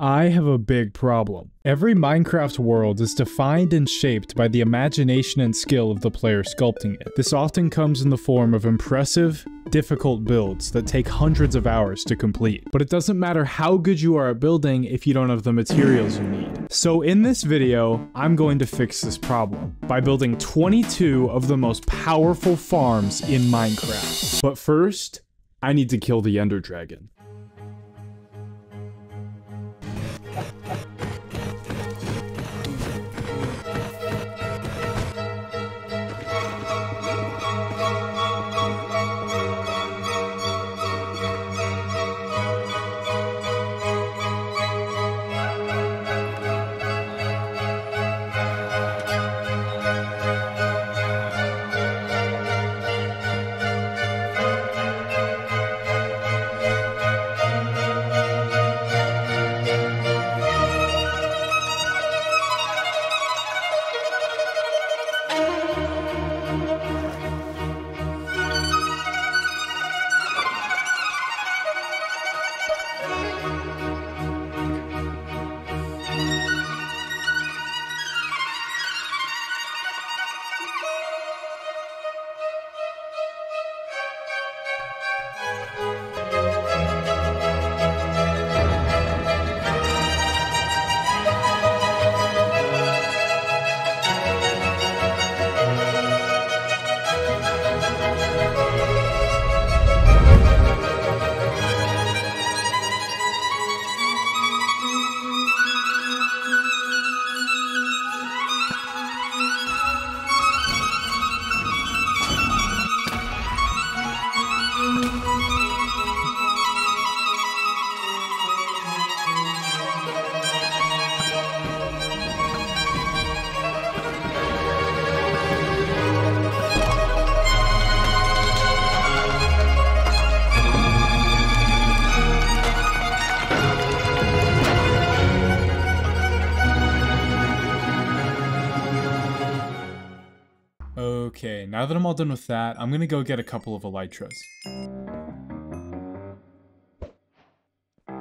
I have a big problem. Every Minecraft world is defined and shaped by the imagination and skill of the player sculpting it. This often comes in the form of impressive, difficult builds that take hundreds of hours to complete. But it doesn't matter how good you are at building if you don't have the materials you need. So in this video, I'm going to fix this problem by building 22 of the most powerful farms in Minecraft. But first, I need to kill the Ender Dragon. Now that I'm all done with that, I'm gonna go get a couple of elytras.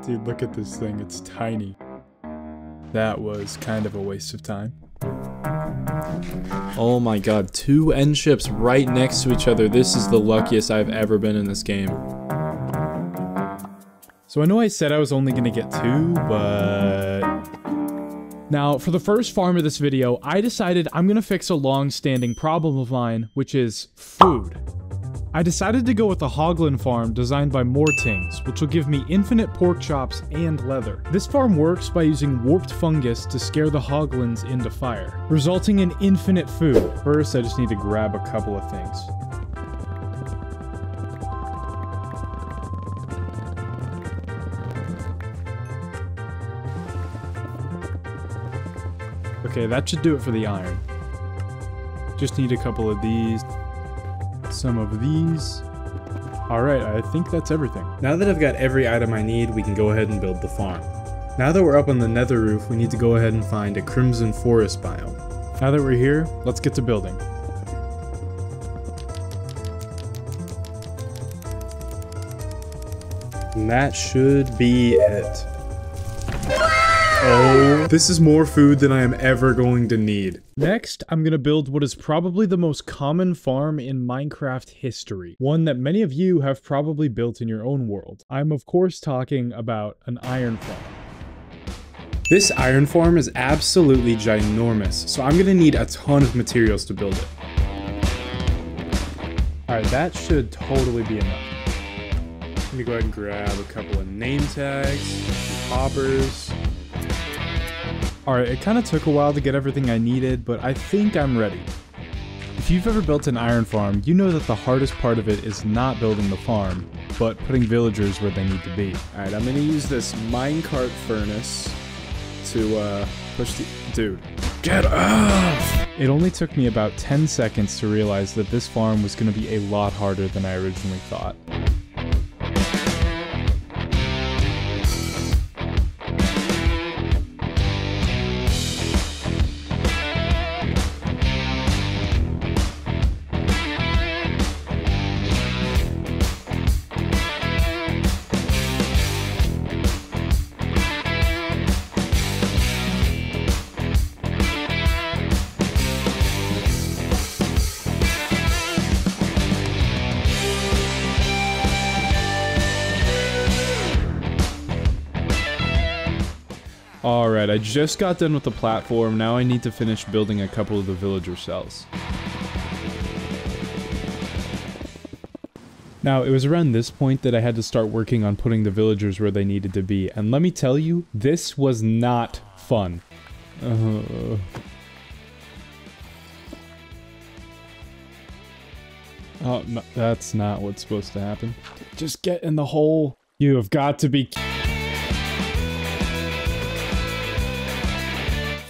Dude, look at this thing, it's tiny. That was kind of a waste of time. Oh my god, two end ships right next to each other. This is the luckiest I've ever been in this game. So I know I said I was only gonna get two, but now, for the first farm of this video, I decided I'm gonna fix a long-standing problem of mine, which is food. I decided to go with the Hoglin farm designed by Mortings, which will give me infinite pork chops and leather. This farm works by using warped fungus to scare the Hoglins into fire, resulting in infinite food. First, I just need to grab a couple of things. Okay, that should do it for the iron. Just need a couple of these. Some of these. Alright, I think that's everything. Now that I've got every item I need, we can go ahead and build the farm. Now that we're up on the nether roof, we need to go ahead and find a crimson forest biome. Now that we're here, let's get to building. And that should be it. Oh, this is more food than I am ever going to need. Next, I'm gonna build what is probably the most common farm in Minecraft history. One that many of you have probably built in your own world. I'm of course talking about an iron farm. This iron farm is absolutely ginormous, so I'm gonna need a ton of materials to build it. Alright, that should totally be enough. Let me go ahead and grab a couple of name tags, hoppers, Alright, it kind of took a while to get everything I needed, but I think I'm ready. If you've ever built an iron farm, you know that the hardest part of it is not building the farm, but putting villagers where they need to be. Alright, I'm gonna use this minecart furnace to uh, push the... Dude, get off! It only took me about 10 seconds to realize that this farm was going to be a lot harder than I originally thought. Just got done with the platform. Now I need to finish building a couple of the villager cells. Now, it was around this point that I had to start working on putting the villagers where they needed to be. And let me tell you, this was not fun. Uh... Oh, no, that's not what's supposed to happen. Just get in the hole. You have got to be...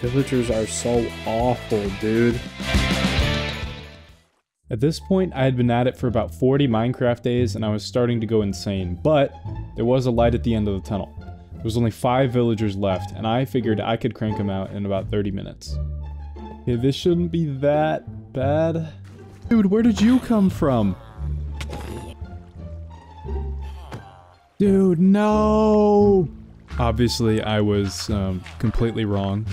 Villagers are so awful, dude. At this point, I had been at it for about 40 Minecraft days and I was starting to go insane, but there was a light at the end of the tunnel. There was only 5 villagers left, and I figured I could crank them out in about 30 minutes. Okay, this shouldn't be that bad. Dude, where did you come from? Dude, no! Obviously, I was um, completely wrong.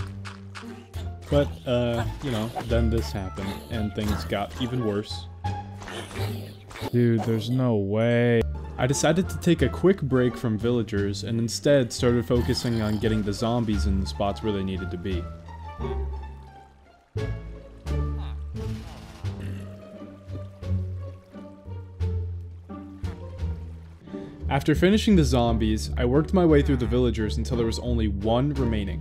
But, uh, you know, then this happened, and things got even worse. Dude, there's no way. I decided to take a quick break from villagers, and instead started focusing on getting the zombies in the spots where they needed to be. After finishing the zombies, I worked my way through the villagers until there was only one remaining.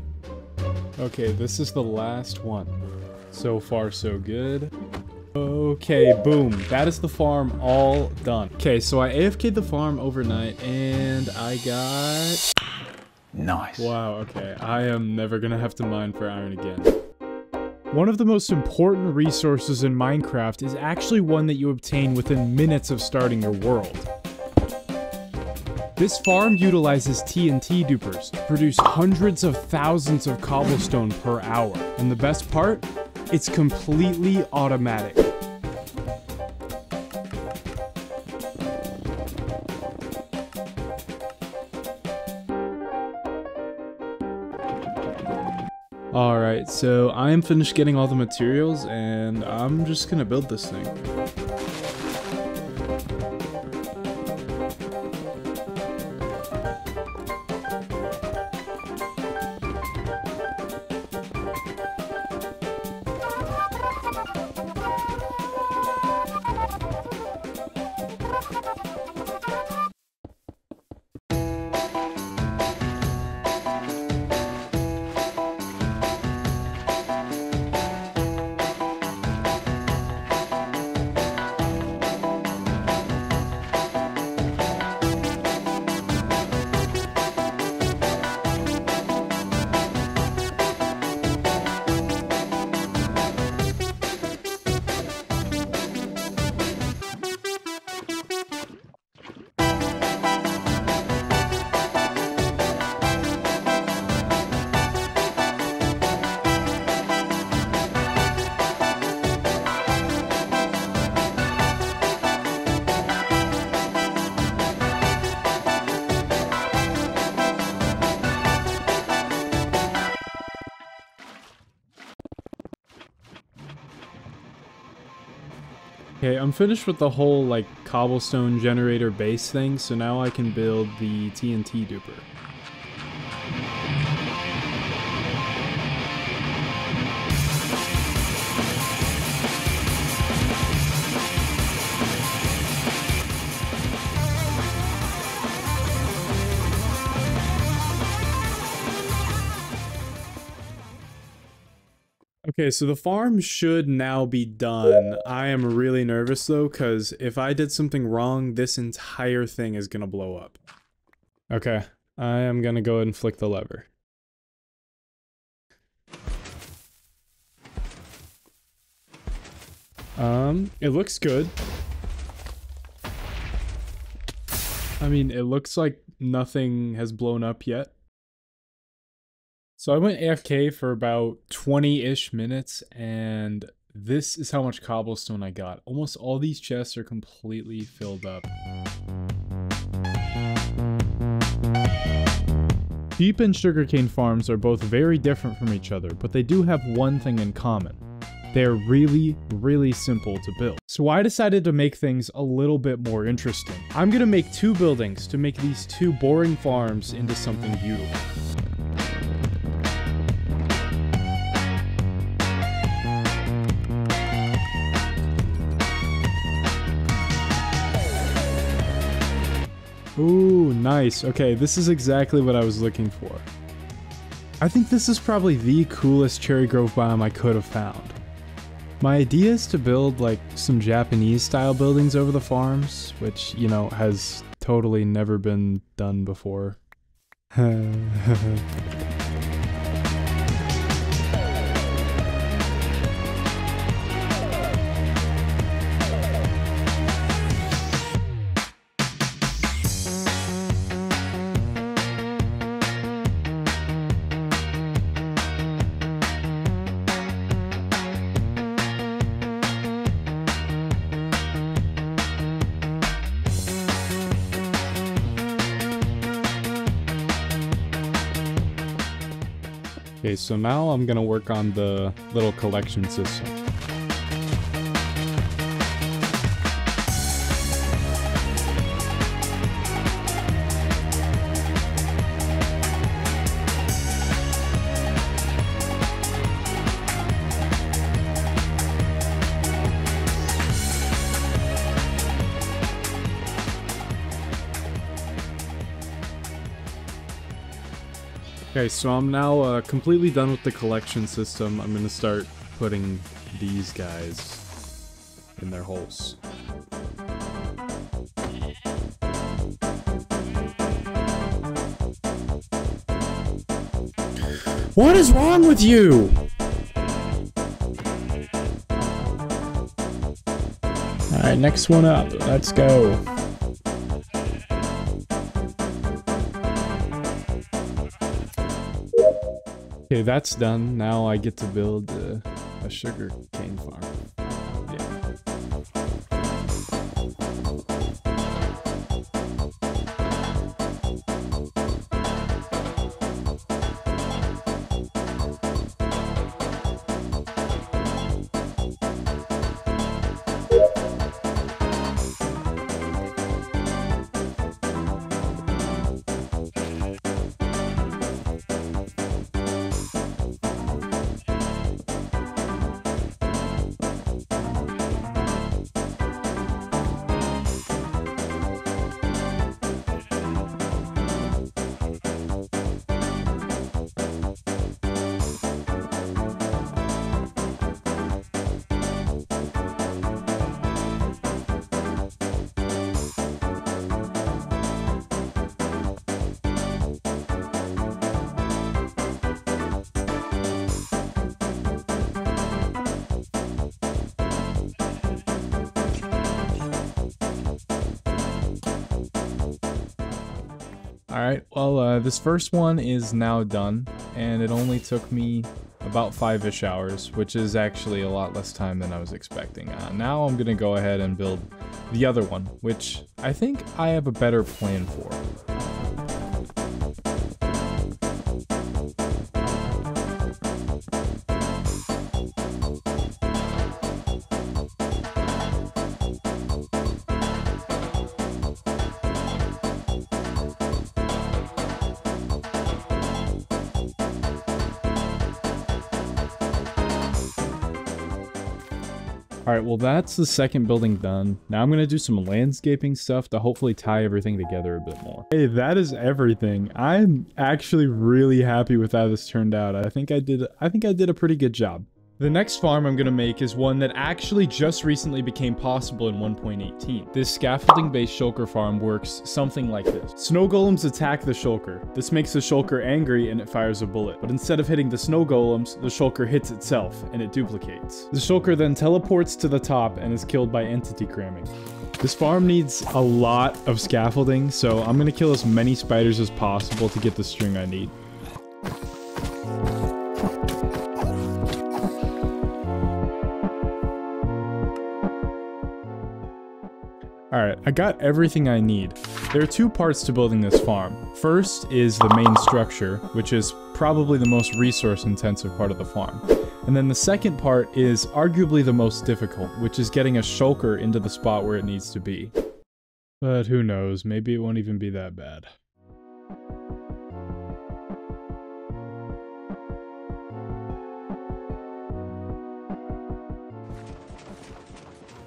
Okay, this is the last one. So far, so good. Okay, boom. That is the farm all done. Okay, so I AFK'd the farm overnight, and I got... Nice. Wow, okay. I am never gonna have to mine for iron again. One of the most important resources in Minecraft is actually one that you obtain within minutes of starting your world. This farm utilizes TNT dupers to produce hundreds of thousands of cobblestone per hour. And the best part? It's completely automatic. Alright, so I am finished getting all the materials and I'm just gonna build this thing. Okay, I'm finished with the whole, like, cobblestone generator base thing, so now I can build the TNT duper. Okay, so the farm should now be done. I am really nervous though, because if I did something wrong, this entire thing is going to blow up. Okay, I am going to go ahead and flick the lever. Um, it looks good. I mean, it looks like nothing has blown up yet. So I went AFK for about 20-ish minutes, and this is how much cobblestone I got. Almost all these chests are completely filled up. Sheep and sugarcane farms are both very different from each other, but they do have one thing in common. They're really, really simple to build. So I decided to make things a little bit more interesting. I'm gonna make two buildings to make these two boring farms into something beautiful. Ooh, nice. Okay, this is exactly what I was looking for. I think this is probably the coolest cherry grove biome I could have found. My idea is to build like some Japanese style buildings over the farms, which, you know, has totally never been done before. Okay, so now I'm gonna work on the little collection system. Okay, so I'm now uh, completely done with the collection system. I'm gonna start putting these guys in their holes. What is wrong with you? Alright, next one up. Let's go. Okay, that's done. Now I get to build uh, a sugar cane farm. Alright, well, uh, this first one is now done, and it only took me about five-ish hours, which is actually a lot less time than I was expecting. Uh, now I'm gonna go ahead and build the other one, which I think I have a better plan for. Alright, well that's the second building done. Now I'm going to do some landscaping stuff to hopefully tie everything together a bit more. Hey, that is everything. I'm actually really happy with how this turned out. I think I did I think I did a pretty good job. The next farm I'm going to make is one that actually just recently became possible in 1.18. This scaffolding-based shulker farm works something like this. Snow golems attack the shulker. This makes the shulker angry and it fires a bullet. But instead of hitting the snow golems, the shulker hits itself and it duplicates. The shulker then teleports to the top and is killed by entity cramming. This farm needs a lot of scaffolding, so I'm going to kill as many spiders as possible to get the string I need. Alright, I got everything I need. There are two parts to building this farm. First is the main structure, which is probably the most resource intensive part of the farm. And then the second part is arguably the most difficult, which is getting a shulker into the spot where it needs to be. But who knows, maybe it won't even be that bad.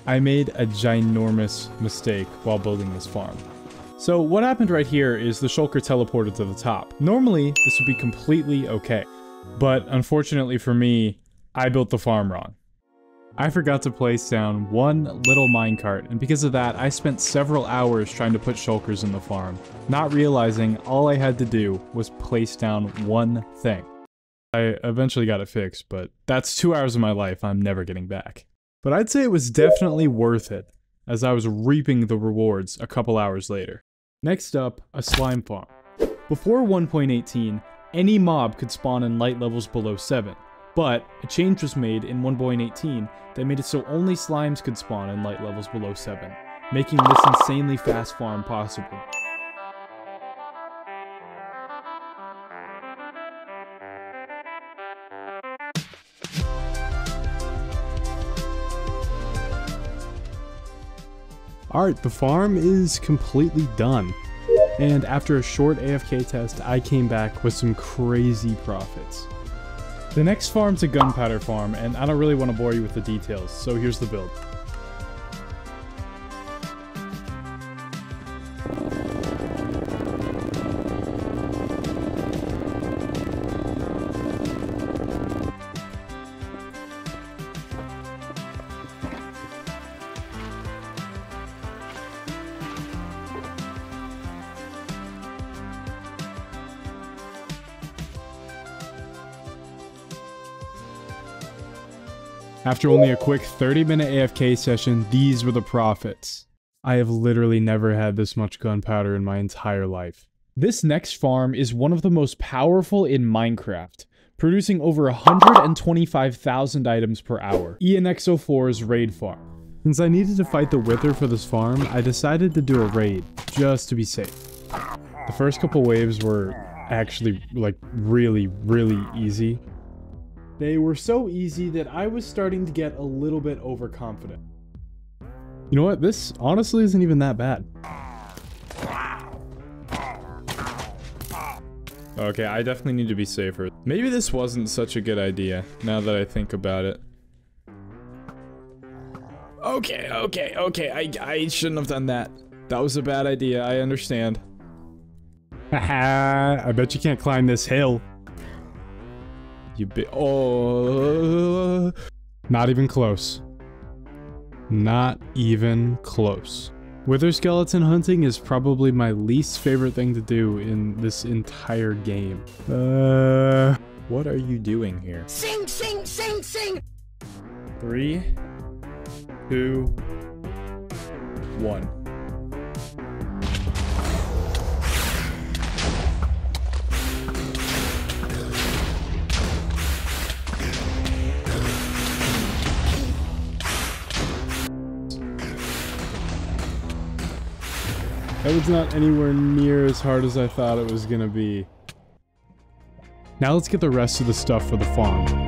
I made a ginormous mistake while building this farm. So what happened right here is the shulker teleported to the top. Normally, this would be completely okay. But unfortunately for me, I built the farm wrong. I forgot to place down one little minecart, and because of that, I spent several hours trying to put shulkers in the farm, not realizing all I had to do was place down one thing. I eventually got it fixed, but that's two hours of my life I'm never getting back. But I'd say it was definitely worth it, as I was reaping the rewards a couple hours later. Next up, a slime farm. Before 1.18, any mob could spawn in light levels below 7, but a change was made in 1.18 that made it so only slimes could spawn in light levels below 7, making this insanely fast farm possible. Alright, the farm is completely done. And after a short AFK test, I came back with some crazy profits. The next farm's a gunpowder farm, and I don't really want to bore you with the details, so here's the build. After only a quick 30 minute AFK session, these were the profits. I have literally never had this much gunpowder in my entire life. This next farm is one of the most powerful in Minecraft, producing over 125,000 items per hour. ianxofour's raid farm. Since I needed to fight the Wither for this farm, I decided to do a raid, just to be safe. The first couple waves were actually, like, really, really easy. They were so easy that I was starting to get a little bit overconfident. You know what? This honestly isn't even that bad. Okay, I definitely need to be safer. Maybe this wasn't such a good idea, now that I think about it. Okay, okay, okay, I, I shouldn't have done that. That was a bad idea, I understand. Haha, I bet you can't climb this hill. You be- Oh. Not even close. Not even close. Wither skeleton hunting is probably my least favorite thing to do in this entire game. Uh, what are you doing here? Sing, sing, sing, sing! Three, two, one. That was not anywhere near as hard as I thought it was gonna be. Now let's get the rest of the stuff for the farm.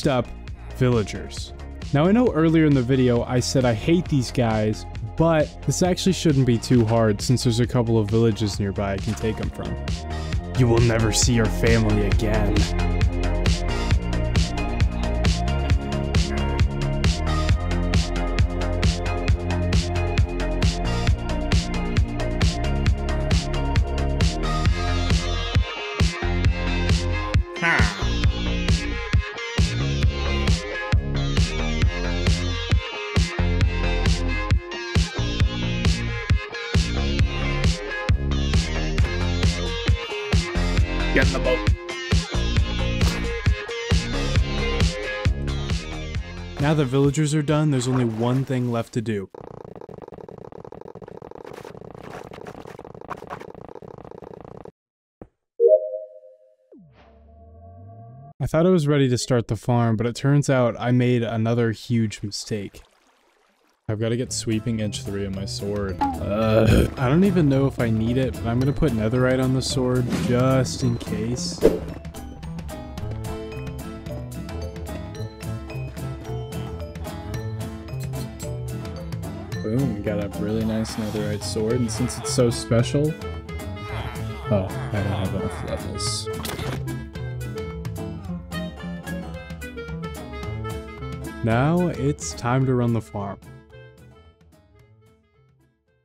Next up, villagers. Now I know earlier in the video I said I hate these guys, but this actually shouldn't be too hard since there's a couple of villages nearby I can take them from. You will never see your family again. Villagers are done, there's only one thing left to do. I thought I was ready to start the farm, but it turns out I made another huge mistake. I've got to get sweeping edge 3 on my sword. Uh, I don't even know if I need it, but I'm gonna put netherite on the sword just in case. Boom, got a really nice netherite sword, and since it's so special... Oh, I don't have enough levels. Now it's time to run the farm.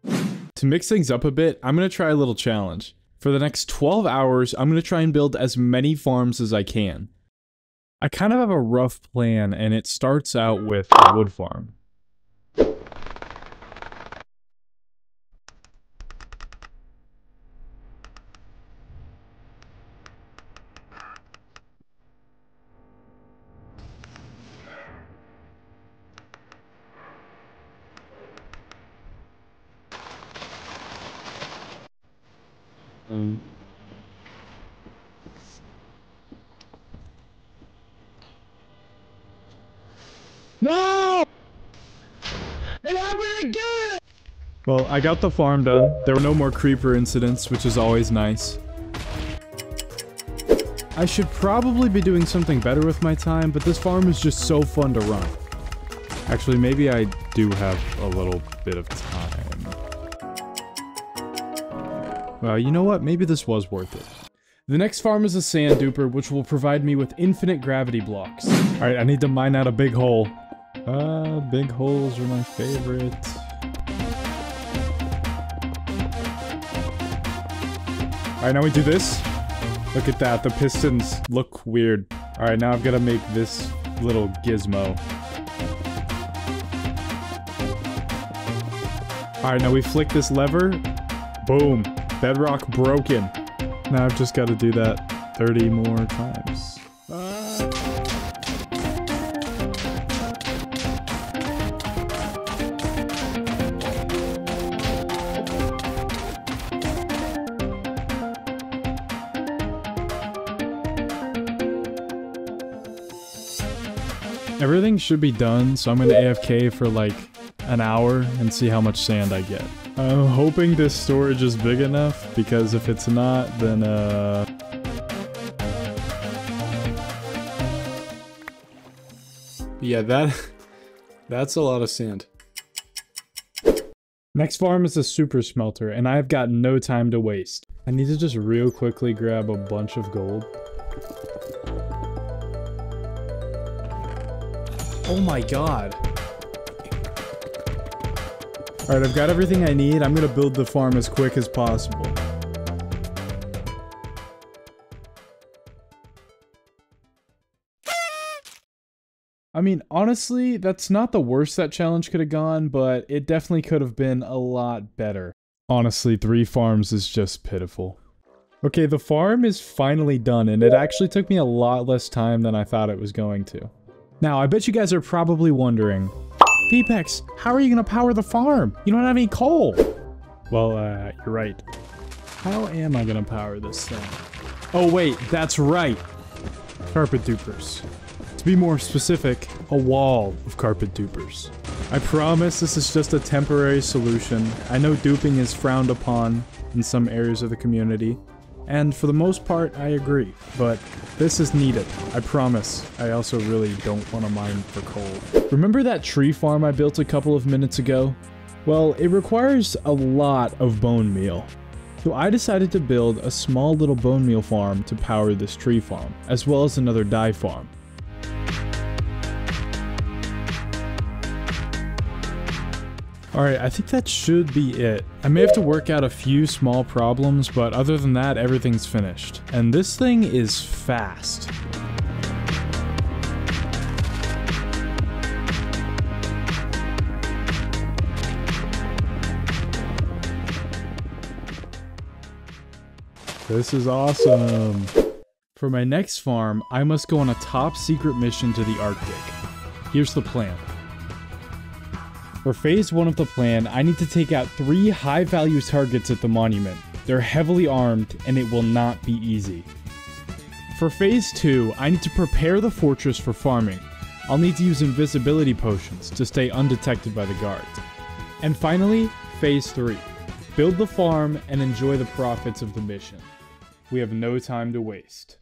To mix things up a bit, I'm going to try a little challenge. For the next 12 hours, I'm going to try and build as many farms as I can. I kind of have a rough plan, and it starts out with a wood farm. No! It happened again! Well, I got the farm done. There were no more creeper incidents, which is always nice. I should probably be doing something better with my time, but this farm is just so fun to run. Actually, maybe I do have a little bit of time. Well, you know what? Maybe this was worth it. The next farm is a sand duper, which will provide me with infinite gravity blocks. Alright, I need to mine out a big hole. Uh, big holes are my favorite. Alright, now we do this. Look at that, the pistons look weird. Alright, now I've got to make this little gizmo. Alright, now we flick this lever. Boom. Bedrock broken. Now I've just got to do that 30 more times. Everything should be done, so I'm gonna AFK for like an hour and see how much sand I get. I'm hoping this storage is big enough, because if it's not, then uh... Yeah, that that's a lot of sand. Next farm is a super smelter, and I've got no time to waste. I need to just real quickly grab a bunch of gold. Oh my god. Alright, I've got everything I need. I'm gonna build the farm as quick as possible. I mean, honestly, that's not the worst that challenge could have gone, but it definitely could have been a lot better. Honestly, three farms is just pitiful. Okay, the farm is finally done, and it actually took me a lot less time than I thought it was going to. Now, I bet you guys are probably wondering, Vpex, how are you gonna power the farm? You don't have any coal! Well, uh, you're right. How am I gonna power this thing? Oh wait, that's right! Carpet dupers. To be more specific, a wall of carpet dupers. I promise this is just a temporary solution. I know duping is frowned upon in some areas of the community, and for the most part, I agree. But this is needed. I promise. I also really don't want to mine for coal. Remember that tree farm I built a couple of minutes ago? Well, it requires a lot of bone meal. So I decided to build a small little bone meal farm to power this tree farm, as well as another dye farm. Alright, I think that should be it. I may have to work out a few small problems, but other than that, everything's finished. And this thing is fast. This is awesome. For my next farm, I must go on a top secret mission to the Arctic. Here's the plan. For phase 1 of the plan, I need to take out 3 high value targets at the monument. They're heavily armed, and it will not be easy. For phase 2, I need to prepare the fortress for farming. I'll need to use invisibility potions to stay undetected by the guards. And finally, phase 3. Build the farm and enjoy the profits of the mission. We have no time to waste.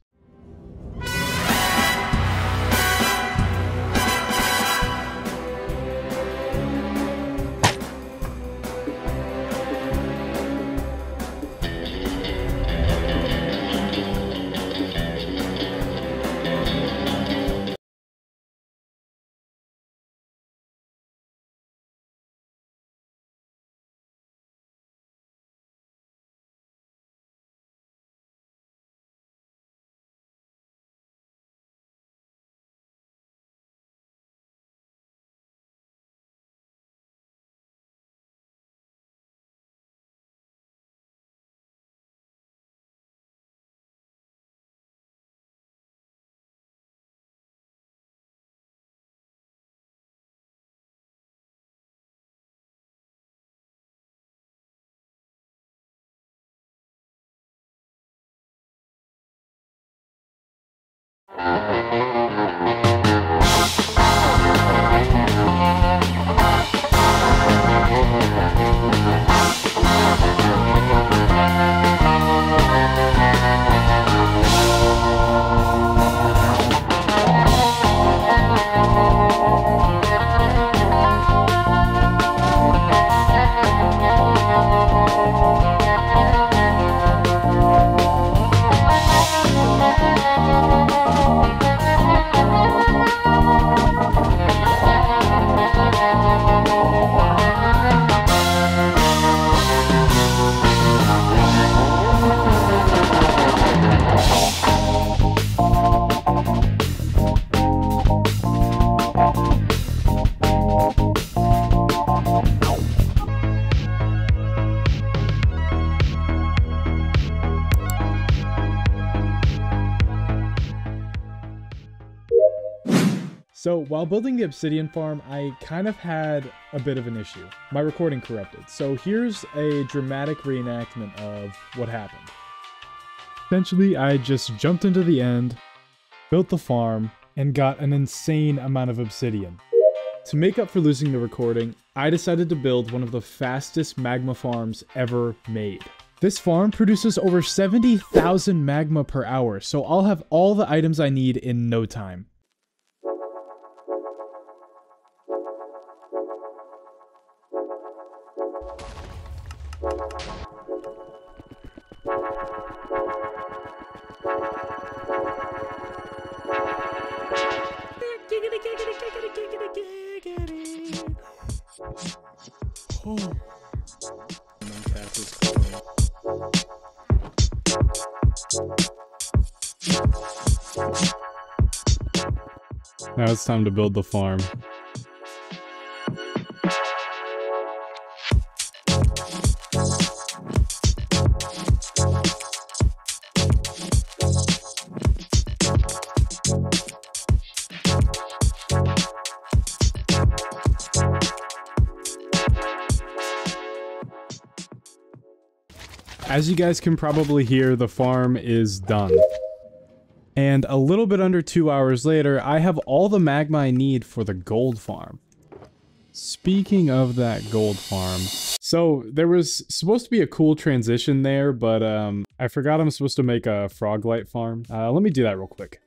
So while building the obsidian farm, I kind of had a bit of an issue. My recording corrupted. So here's a dramatic reenactment of what happened. Essentially, I just jumped into the end, built the farm, and got an insane amount of obsidian. To make up for losing the recording, I decided to build one of the fastest magma farms ever made. This farm produces over 70,000 magma per hour, so I'll have all the items I need in no time. Now it's time to build the farm. As you guys can probably hear, the farm is done. And a little bit under two hours later, I have all the magma I need for the gold farm. Speaking of that gold farm, so there was supposed to be a cool transition there, but um, I forgot I'm supposed to make a frog light farm. Uh, let me do that real quick.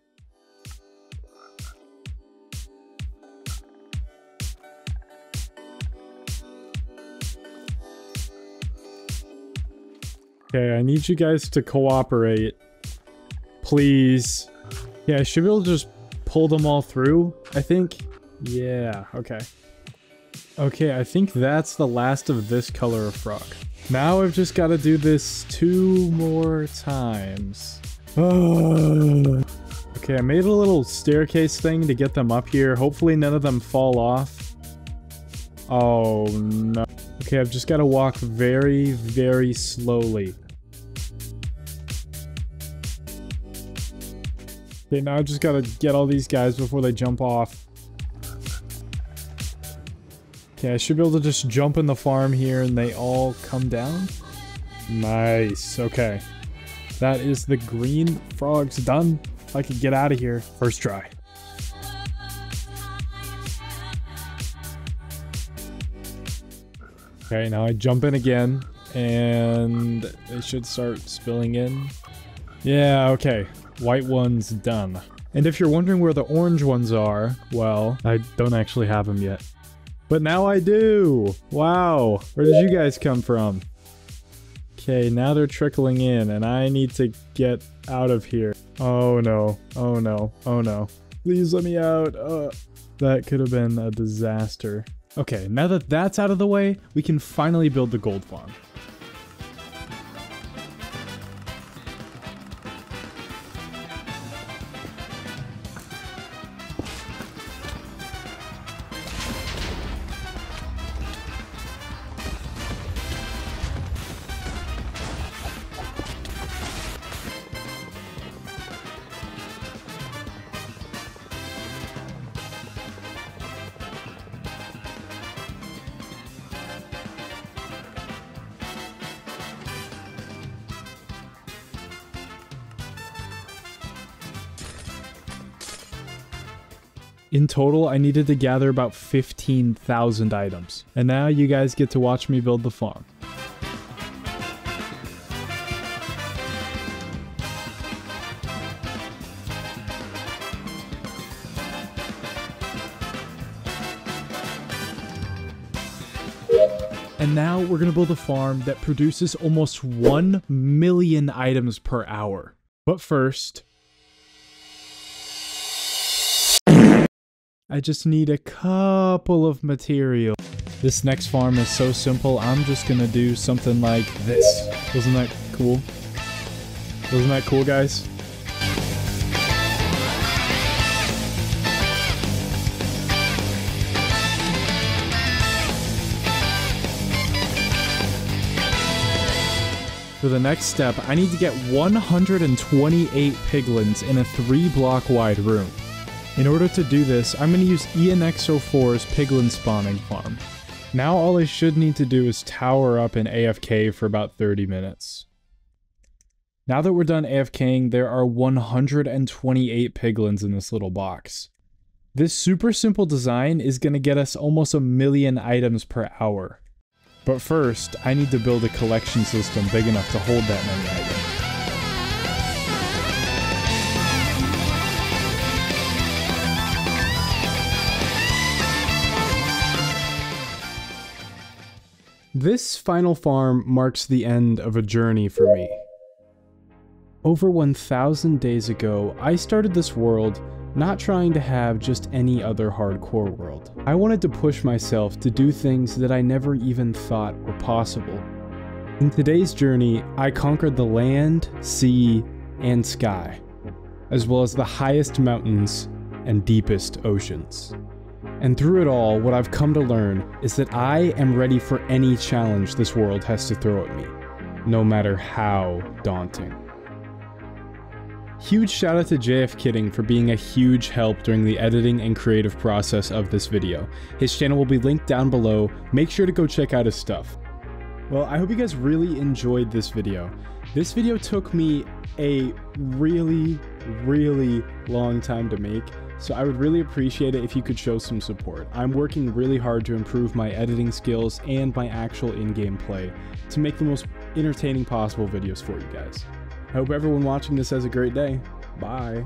Okay, I need you guys to cooperate. Please. Yeah, I should be able to just pull them all through, I think. Yeah, okay. Okay, I think that's the last of this color of frog. Now I've just got to do this two more times. Oh. Okay, I made a little staircase thing to get them up here. Hopefully none of them fall off. Oh, no. Okay, I've just got to walk very, very slowly. Okay, now I just gotta get all these guys before they jump off. Okay, I should be able to just jump in the farm here and they all come down. Nice, okay. That is the green frogs done. I can get out of here first try. Okay, now I jump in again and it should start spilling in. Yeah, okay. White one's done. And if you're wondering where the orange ones are, well, I don't actually have them yet. But now I do! Wow! Where did you guys come from? Okay, now they're trickling in, and I need to get out of here. Oh no, oh no, oh no. Please let me out. Uh, that could have been a disaster. Okay, now that that's out of the way, we can finally build the gold farm. In total, I needed to gather about 15,000 items. And now you guys get to watch me build the farm. And now we're gonna build a farm that produces almost 1 million items per hour. But first, I just need a couple of material. This next farm is so simple, I'm just gonna do something like this. Wasn't that cool? Wasn't that cool, guys? For the next step, I need to get 128 piglins in a 3 block wide room. In order to do this, I'm going to use ianxofour's piglin spawning farm. Now all I should need to do is tower up in AFK for about 30 minutes. Now that we're done AFKing, there are 128 piglins in this little box. This super simple design is going to get us almost a million items per hour. But first, I need to build a collection system big enough to hold that many items. This final farm marks the end of a journey for me. Over 1,000 days ago, I started this world not trying to have just any other hardcore world. I wanted to push myself to do things that I never even thought were possible. In today's journey, I conquered the land, sea, and sky, as well as the highest mountains and deepest oceans. And through it all, what I've come to learn is that I am ready for any challenge this world has to throw at me, no matter how daunting. Huge shout out to JF Kidding for being a huge help during the editing and creative process of this video. His channel will be linked down below, make sure to go check out his stuff. Well, I hope you guys really enjoyed this video. This video took me a really, really long time to make, so I would really appreciate it if you could show some support. I'm working really hard to improve my editing skills and my actual in-game play to make the most entertaining possible videos for you guys. I hope everyone watching this has a great day. Bye.